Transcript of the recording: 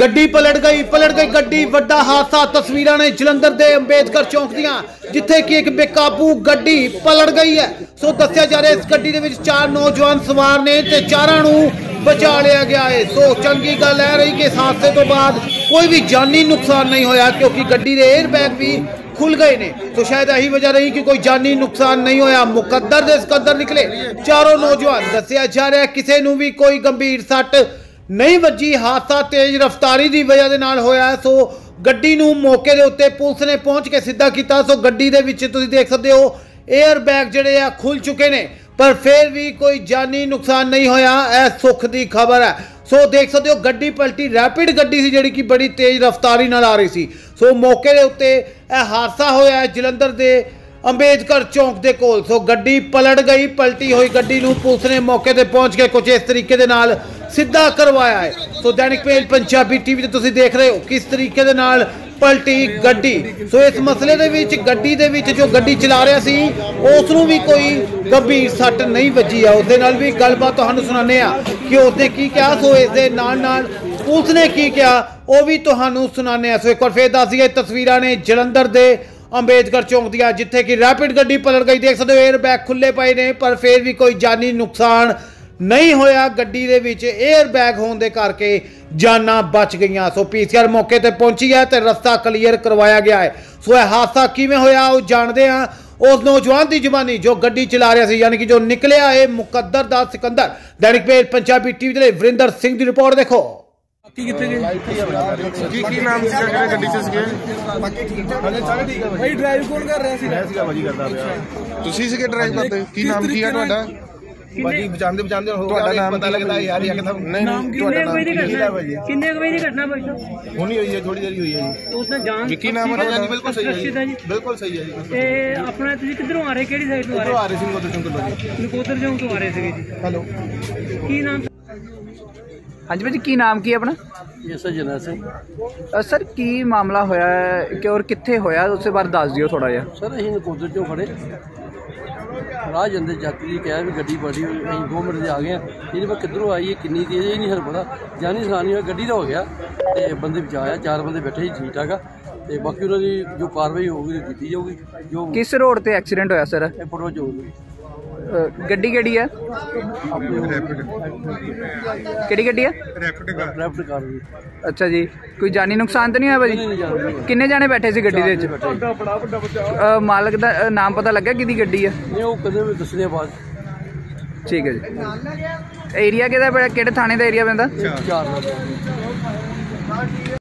ਗੱਡੀ ਪਲਟ ਗਈ ਪਲਟ ਗਈ ਗੱਡੀ, ਵੱਡਾ ਹਾਦਸਾ, ਤਸਵੀਰਾਂ ਨੇ ਜਲੰਧਰ ਦੇ ਅੰਬੇਦਕਰ ਚੌਂਕ ਦੀਆਂ, ਜਿੱਥੇ ਕਿ ਇੱਕ ਬੇਕਾਬੂ ਗੱਡੀ ਪਲਟ ਗਈ ਹੈ। ਸੋ ਦੱਸਿਆ ਜਾ ਰਿਹਾ, ਇਸ ਗੱਡੀ ਦੇ ਵਿੱਚ ਚਾਰ ਨੌਜਵਾਨ ਸਵਾਰ ਨੇ ਤੇ ਚਾਰਾਂ ਨੂੰ ਬਚਾ ਲਿਆ ਗਿਆ ਹੈ। ਸੋ ਚੰਗੀ ਗੱਲ ਹੈ ਰਹੀ ਕਿ ਇਸ ਹਾਦਸੇ ਤੋਂ ਬਾਅਦ ਕੋਈ ਵੀ ਜਾਨੀ ਨੁਕਸਾਨ ਨਹੀਂ ਹੋਇਆ, ਕਿਉਂਕਿ ਗੱਡੀ ਦੇ 에ਅਰਬੈਗ ਵੀ ਖੁੱਲ ਗਏ ਨੇ। ਸੋ ਸ਼ਾਇਦ ਇਹੀ ਵਜ੍ਹਾ ਰਹੀ ਕਿ ਕੋਈ ਜਾਨੀ ਨੁਕਸਾਨ ਨਹੀਂ ਹੋਇਆ। ਮੁਕੱਦਰ ਦੇ ਸਕੱਦਰ ਨਿਕਲੇ ਚਾਰੋਂ ਨੌਜਵਾਨ। ਦੱਸਿਆ ਜਾ ਰਿਹਾ, ਕਿਸੇ ਨੂੰ ਵੀ ਕੋਈ ਗੰਭੀਰ ਸੱਟ ਨਹੀਂ ਵੱਜੀ, ਹਾਦਸਾ ਤੇਜ਼ ਰਫ਼ਤਾਰੀ ਦੀ ਵਜ੍ਹਾ ਦੇ ਨਾਲ ਹੋਇਆ ਸੋ ਗੱਡੀ ਨੂੰ ਮੌਕੇ ਦੇ ਉੱਤੇ ਪੁਲਿਸ ਨੇ ਪਹੁੰਚ ਕੇ ਸਿੱਧਾ ਕੀਤਾ। ਸੋ ਗੱਡੀ ਦੇ ਵਿੱਚ ਤੁਸੀਂ ਦੇਖ ਸਕਦੇ ਹੋ 에ਅਰ ਬੈਗ ਜਿਹੜੇ ਆ ਖੁੱਲ ਚੁੱਕੇ ਨੇ, ਪਰ ਫਿਰ ਵੀ ਕੋਈ ਜਾਨੀ ਨੁਕਸਾਨ ਨਹੀਂ ਹੋਇਆ, ਇਹ ਸੁੱਖ ਦੀ ਖਬਰ ਹੈ। ਸੋ ਦੇਖ ਸਕਦੇ ਹੋ, ਗੱਡੀ ਪਲਟੀ ਰੈਪਿਡ ਗੱਡੀ ਸੀ ਜਿਹੜੀ ਕਿ ਬੜੀ ਤੇਜ਼ ਰਫ਼ਤਾਰੀ ਨਾਲ ਆ ਰਹੀ ਸੀ। ਸੋ ਮੌਕੇ ਦੇ ਉੱਤੇ ਇਹ ਹਾਦਸਾ ਹੋਇਆ ਜਲੰਧਰ ਦੇ ਅੰਬੇਦਕਰ ਚੌਂਕ ਦੇ ਕੋਲ। ਸੋ ਗੱਡੀ ਪਲਟ ਗਈ, ਪਲਟੀ ਹੋਈ ਗੱਡੀ ਨੂੰ ਪੁਲਿਸ ਨੇ ਮੌਕੇ ਤੇ ਪਹੁੰਚ ਕੇ ਕੁਝ ਇਸ ਤਰੀਕੇ ਦੇ ਨਾਲ ਸਿੱਧਾ ਕਰਵਾਇਆ ਹੈ। So Dainik Mail Punjabi TV ਤੇ ਤੁਸੀਂ ਦੇਖ ਰਹੇ ਹੋ ਕਿਸ ਤਰੀਕੇ ਦੇ ਨਾਲ ਪਲਟੀ ਗੱਡੀ। ਸੋ ਇਸ ਮਸਲੇ ਦੇ ਵਿੱਚ, ਗੱਡੀ ਦੇ ਵਿੱਚ ਜੋ ਗੱਡੀ ਚਲਾ ਰਿਹਾ ਸੀ, ਉਸ ਨੂੰ ਵੀ ਕੋਈ ਗੰਭੀਰ ਸੱਟ ਨਹੀਂ ਵੱਜੀ ਆ। ਉਸ ਦੇ ਨਾਲ ਵੀ ਗੱਲਬਾਤ ਤੁਹਾਨੂੰ ਸੁਣਾਉਂਦੇ ਆ ਕਿ ਉਸਨੇ ਕੀ ਕਿਹਾ। ਸੋ ਇਸ ਦੇ ਨਾਲ ਨਾਲ ਪੁਲਿਸ ਨੇ ਕੀ ਕਿਹਾ, ਉਹ ਵੀ ਤੁਹਾਨੂੰ ਸੁਣਾਉਂਦੇ ਆ ਸੋ ਇੱਕ ਵਾਰ ਫੇਰ ਦੱਸ ਦਈਏ, ਤਸਵੀਰਾਂ ਨੇ ਜਲੰਧਰ ਦੇ ਅੰਬੇਦਕਰ ਚੌਂਕ ਦੀਆਂ, ਜਿੱਥੇ ਕਿ ਰੈਪਿਡ ਗੱਡੀ ਪਲਟ ਗਈ। ਦੇਖ ਸਕਦੇ ਹੋ 에ਅਰ ਬੈਗ ਖੁੱਲੇ ਪਏ ਨੇ, ਪਰ ਫਿਰ ਵੀ ਕੋਈ ਜਾਨੀ ਨੁਕਸਾਨ ਨਹੀਂ ਹੋਇਆ ਗੱਡੀ ਦੇ ਵਿੱਚ 에ਅਰ ਬੈਗ ਹੋਣ ਦੇ ਕਰਕੇ ਜਾਨਾਂ ਬਚ ਗਈਆਂ। ਸੋ ਪੀਸੀਆਰ ਮੌਕੇ ਤੇ ਪਹੁੰਚੀ ਹੈ ਤੇ ਰਸਤਾ ਕਲੀਅਰ ਕਰਵਾਇਆ ਗਿਆ ਹੈ। ਸੋ ਇਹ ਹਾਦਸਾ ਕਿਵੇਂ ਹੋਇਆ ਉਹ ਜਾਣਦੇ ਹਾਂ। ਉਸ ਨੌਜਵਾਨ ਦੀ ਜ਼ੁਬਾਨੀ ਜੋ ਗੱਡੀ ਚਲਾ ਰਿਹਾ ਸੀ ਯਾਨੀ ਕਿ ਜੋ ਨਿਕਲਿਆ ਹੈ ਮੁਕੱਦਰ ਦਾ ਸਿਕੰਦਰ। ਦੈਨਿਕ ਮੇਲ ਪੰਜਾਬੀ ਟੀਵੀ ਦੇ ਲਈ ਵਰਿੰਦਰ ਸਿੰਘ ਦੀ ਰਿਪੋਰਟ ਦੇਖੋ। ਕੀ ਕਿੱਥੇ ਗਏ? ਕੀ ਕੀ ਨਾਮ ਸੀਗਾ ਕਿਹੜੇ ਗੱਡੀ 'ਚ ਸੀਗੇ? ਭਾਈ ਡਰਾਈਵ ਕੌਣ ਕਰ ਰਿਹਾ ਸੀ ਸੀਗਾ ਭਾਜੀ ਕਰਦਾ ਪਿਆ। ਤੁਸੀਂ ਸੀਗੇ ਡਰਾਈਵ ਕਰਦੇ ਕੀ ਨਾਮ ਕੀ ਹੈ ਤੁਹਾਡਾ? ਬਾਜੀ ਬਚਾਉਂਦੇ ਬਚਾਉਂਦੇ ਹੋ ਤੁਹਾਡਾ ਗਿਆ ਨਾਮ ਪਤਾ ਲੱਗਦਾ ਯਾਰ ਨਹੀਂ ਤੁਹਾਡਾ ਕਿੰਨੇ ਕੁ ਵਜੇ ਦੀ ਨਾਮ ਘਟਨਾ ਭਾਜੀ। ਹੈ? ਕਿੰਨੇ ਕੁ ਵਜੇ ਦੀ ਘਟਨਾ ਭਾਈ ਸਾਹਿਬ? ਹੁਣੀ ਹੋਈ ਹੈ ਥੋੜੀ ਦੇਰ ਹੀ ਹੋਈ ਹੈ ਜੀ। ਉਸ ਨੇ ਜਾਨ ਵਿੱਕੀ ਨਾਮ ਹੈ ਤੁਹਾਡਾ ਬਿਲਕੁਲ ਸਹੀ ਹੈ ਸੁਰੱਖਿਅਤ ਹੈ ਜੀ? ਜੀ ਬਿਲਕੁਲ ਸਹੀ ਹੈ ਜੀ। ਤੇ ਆਪਣਾ ਤੁਸੀਂ ਕਿੱਧਰੋਂ ਆ ਰਹੇ? ਕਿਹੜੀ ਸਾਈਡ ਤੋਂ ਆ ਰਹੇ? ਆ ਰਹੇ ਸੀ ਮੋਦਰ ਚੰਕਲ ਜੀ। ਨਕੋਦਰ ਚੌਂਕ ਤੋਂ ਆ ਰਹੇ ਸੀਗੇ ਜੀ। ਹੈਲੋ। ਕੀ ਨਾਮ ਹਾਂਜੀ ਭਾਜੀ ਕੀ ਨਾਮ ਕੀ ਹੈ ਆਪਣਾ? ਇਸ ਜਨਾ ਸਿੰਘ। ਸਰ ਕੀ ਮਾਮਲਾ ਹੋਇਆ ਹੈ ਕਿ ਔਰ ਕਿੱਥੇ ਹੋਇਆ? ਉਸੇ ਬਾਰੇ ਦੱਸ ਦਿਓ ਥੋੜਾ ਜਿਹਾ। ਸਰ ਅਸੀਂ ਨਕੋਦਰ ਚੋਂ ਖੜੇ ਰਾਹ ਜਾਂਦੇ ਯਾਤਰੀ ਕਿਹਾ ਵੀ ਗੱਡੀ ਬੜੀ ਹੋਈ ਅਸੀਂ 2 ਮਿੰਟ ਦੇ ਆ ਗਏ ਆ ਇਹਦੇ ਕਿੱਧਰੋਂ ਆਈ ਹੈ? ਕਿੰਨੀ ਤੇਜ਼ ਇਹ ਨਹੀਂ ਸਾਨੂੰ ਪਤਾ। ਜਾਨੀ ਸਲਾਨੀ ਹੋਇਆ ਗੱਡੀ ਦਾ ਹੋ ਗਿਆ। ਤੇ ਬੰਦੇ ਬਚਾਇਆ ਚਾਰ ਬੰਦੇ ਬੈਠੇ ਸੀ ਠੀਕ ਠਾਕ ਆ। ਤੇ ਬਾਕੀ ਉਹਨਾਂ ਦੀ ਜੋ ਕਾਰਵਾਈ ਹੋਊਗੀ ਉਹ ਕੀਤੀ ਜਾਊਗੀ। ਜੋ ਕਿਸ ਰੋਡ ਤੇ ਐਕਸੀਡੈਂਟ ਹੋਇਆ ਸਰ? ਇਹ ਫੋਟੋ ਜੋ ਅ, ਗੱਡੀ ਕਿਹੜੀ ਹੈ ਕਿਹੜੀ ਗੱਡੀ ਹੈ ਰੈਫਟ ਕਾਰਵਾਈ ਅੱਛਾ ਜੀ। ਕੋਈ ਜਾਨੀ ਨੁਕਸਾਨ ਤਾਂ ਨਹੀਂ ਹੋਇਆ ਭਾਜੀ? ਕਿੰਨੇ ਜਾਣੇ ਬੈਠੇ ਸੀ ਗੱਡੀ ਦੇ ਵਿੱਚ? ਮਾਲਕ ਦਾ ਨਾਮ ਪਤਾ ਲੱਗਾ ਕਿਹਦੀ ਗੱਡੀ ਹੈ ਨਹੀਂ ਉਹ ਕਦੇ ਵੀ ਦੱਸਣੇ ਬਾਅਦ ਠੀਕ ਹੈ ਜੀ। ਏਰੀਆ ਕਿਹਦਾ? ਕਿਹੜੇ ਥਾਣੇ ਦਾ ਏਰੀਆ ਪੈਂਦਾ? ਚਾਰ